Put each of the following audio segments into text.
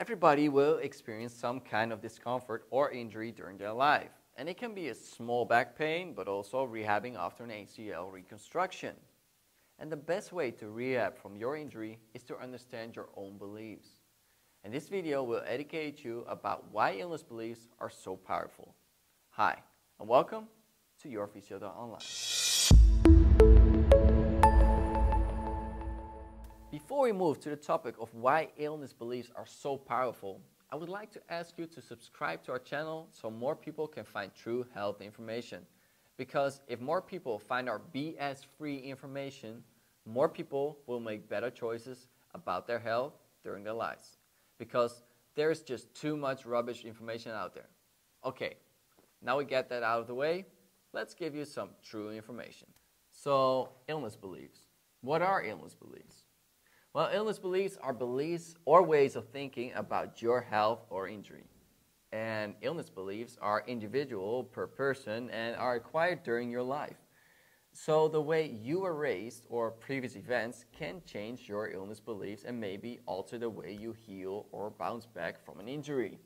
Everybody will experience some kind of discomfort or injury during their life. And it can be a small back pain, but also rehabbing after an ACL reconstruction. And the best way to rehab from your injury is to understand your own beliefs. And this video will educate you about why illness beliefs are so powerful. Hi, and welcome to Your Physio Online. Before we move to the topic of why illness beliefs are so powerful, I would like to ask you to subscribe to our channel so more people can find true health information. Because if more people find our BS free information, more people will make better choices about their health during their lives. Because there's just too much rubbish information out there. Okay, now we get that out of the way, let's give you some true information. So, illness beliefs. What are illness beliefs? Well, illness beliefs are beliefs or ways of thinking about your health or injury. And illness beliefs are individual per person and are acquired during your life. So the way you were raised or previous events can change your illness beliefs and maybe alter the way you heal or bounce back from an injury.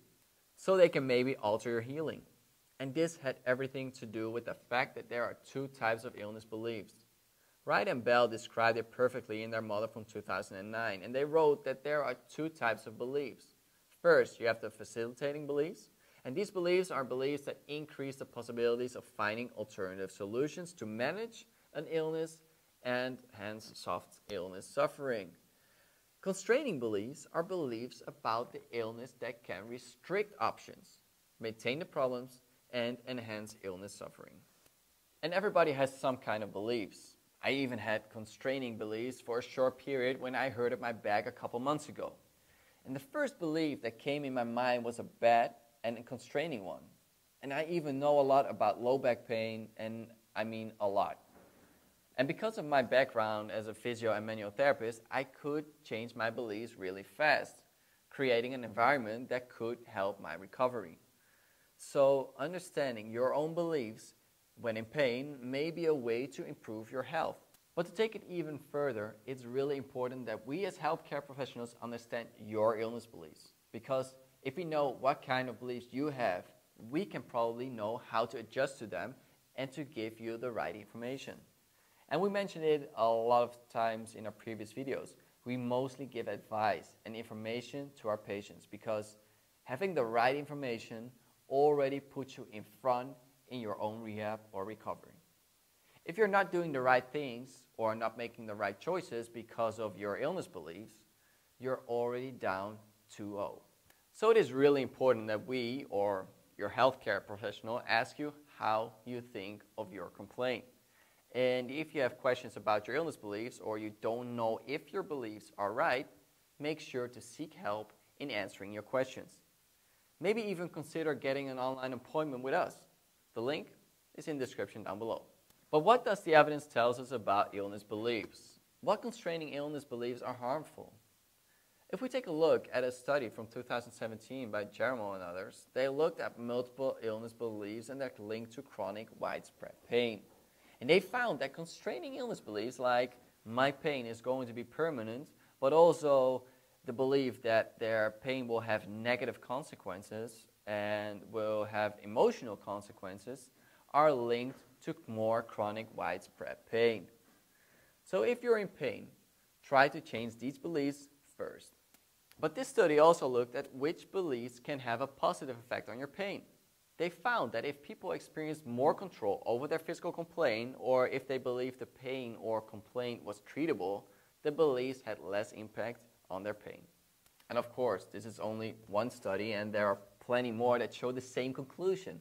So they can maybe alter your healing. And this had everything to do with the fact that there are two types of illness beliefs. Wright and Bell described it perfectly in their model from 2009, and they wrote that there are two types of beliefs. First, you have the facilitating beliefs, and these beliefs are beliefs that increase the possibilities of finding alternative solutions to manage an illness and hence soft illness suffering. Constraining beliefs are beliefs about the illness that can restrict options, maintain the problems, and enhance illness suffering. And everybody has some kind of beliefs. I even had constraining beliefs for a short period when I hurt my back a couple months ago. And the first belief that came in my mind was a bad and a constraining one. And I even know a lot about low back pain, and I mean a lot. And because of my background as a physio and manual therapist, I could change my beliefs really fast, creating an environment that could help my recovery. So, understanding your own beliefs when in pain may be a way to improve your health. But to take it even further, it's really important that we as healthcare professionals understand your illness beliefs. Because if we know what kind of beliefs you have, we can probably know how to adjust to them and to give you the right information. And we mentioned it a lot of times in our previous videos. We mostly give advice and information to our patients because having the right information already puts you in front in your own rehab or recovery. If you're not doing the right things or not making the right choices because of your illness beliefs, you're already down 2-0. So it is really important that we or your healthcare professional ask you how you think of your complaint. And if you have questions about your illness beliefs or you don't know if your beliefs are right, make sure to seek help in answering your questions. Maybe even consider getting an online appointment with us. The link is in the description down below. But what does the evidence tell us about illness beliefs? What constraining illness beliefs are harmful? If we take a look at a study from 2017 by Jeremo and others, they looked at multiple illness beliefs and their link to chronic widespread pain. And they found that constraining illness beliefs like my pain is going to be permanent, but also the belief that their pain will have negative consequences and will have emotional consequences are linked to more chronic widespread pain. So if you're in pain, try to change these beliefs first. But this study also looked at which beliefs can have a positive effect on your pain. They found that if people experience more control over their physical complaint, or if they believed the pain or complaint was treatable, the beliefs had less impact on their pain. And of course, this is only one study, and there are plenty more that show the same conclusion.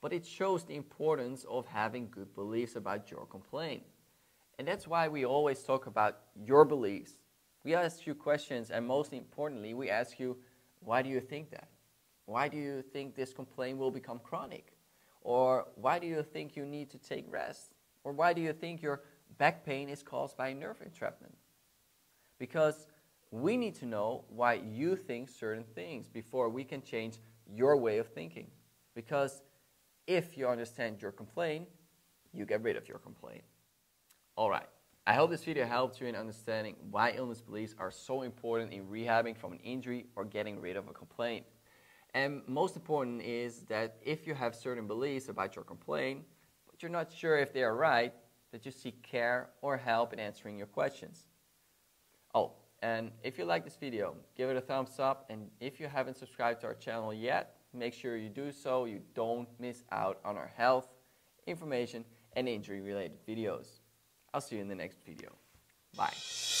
But it shows the importance of having good beliefs about your complaint. And that's why we always talk about your beliefs. We ask you questions, and most importantly, we ask you, why do you think that? Why do you think this complaint will become chronic? Or why do you think you need to take rest? Or why do you think your back pain is caused by nerve entrapment? Because we need to know why you think certain things before we can change your way of thinking. Because if you understand your complaint, you get rid of your complaint. All right, I hope this video helped you in understanding why illness beliefs are so important in rehabbing from an injury or getting rid of a complaint. And most important is that if you have certain beliefs about your complaint, but you're not sure if they are right, that you seek care or help in answering your questions. Oh, and if you like this video, give it a thumbs up. And if you haven't subscribed to our channel yet, make sure you do so you don't miss out on our health, information, and injury related videos. I'll see you in the next video. Bye.